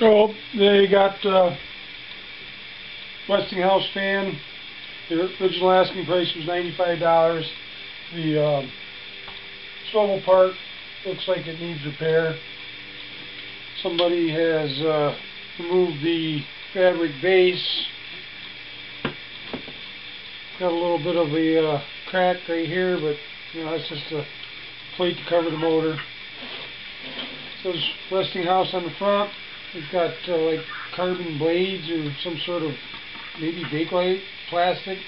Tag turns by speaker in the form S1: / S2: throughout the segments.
S1: Oh, they got uh, Westinghouse fan. The original asking price was ninety-five dollars. The uh, swivel part looks like it needs repair. Somebody has uh, removed the fabric base. Got a little bit of a uh, crack right here, but you know that's just a plate to cover the motor. Says Westinghouse on the front. It's got uh, like carbon blades or some sort of maybe Bakelite plastic.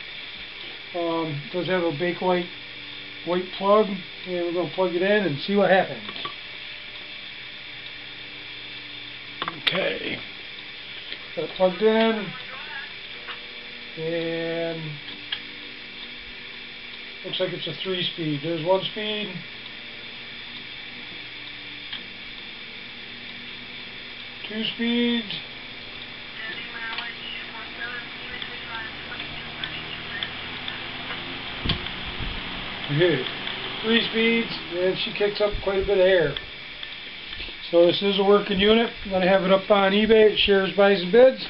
S1: Um, does have a Bakelite white plug, and we're going to plug it in and see what happens. Okay, got it plugged in, and looks like it's a three-speed. There's one speed. Two speeds. Okay, three speeds, and she kicks up quite a bit of air. So this is a working unit. I'm going to have it up on eBay. It shares buys and bids.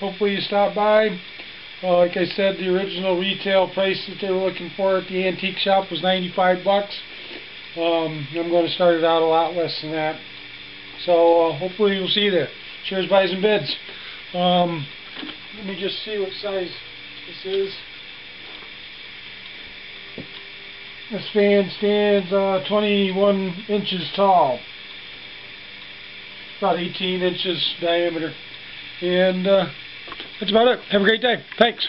S1: Hopefully you stop by. Uh, like I said, the original retail price that they were looking for at the antique shop was 95 bucks. Um, I'm going to start it out a lot less than that. So uh, hopefully you'll see you there. Shares buys and bids. Um, let me just see what size this is. This fan stands uh, 21 inches tall, about 18 inches diameter, and uh, that's about it. Have a great day. Thanks.